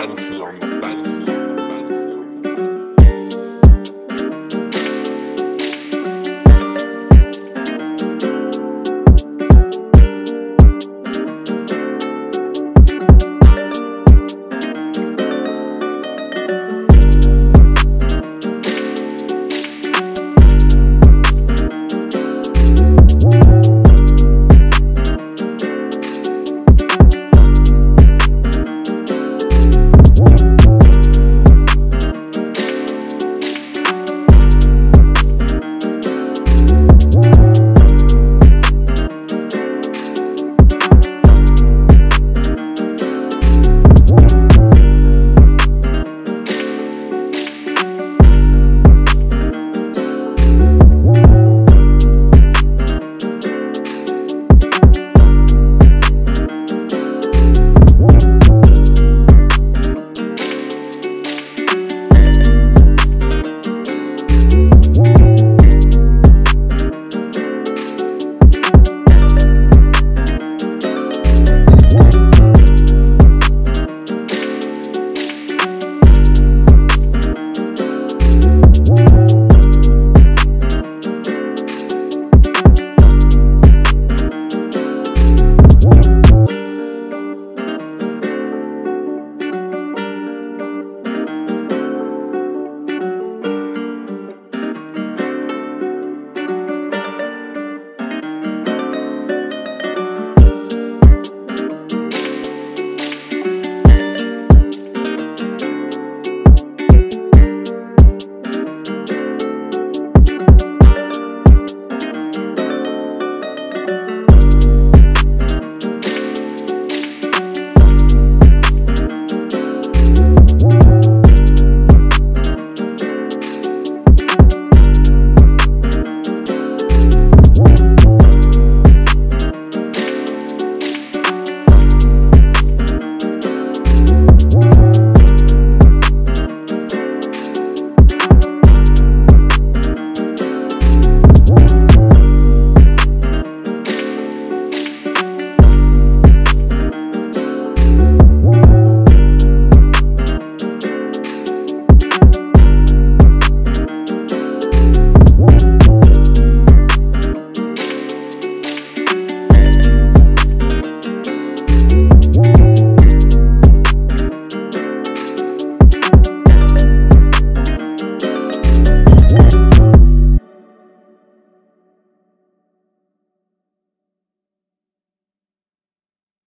Bands, Land, Bands,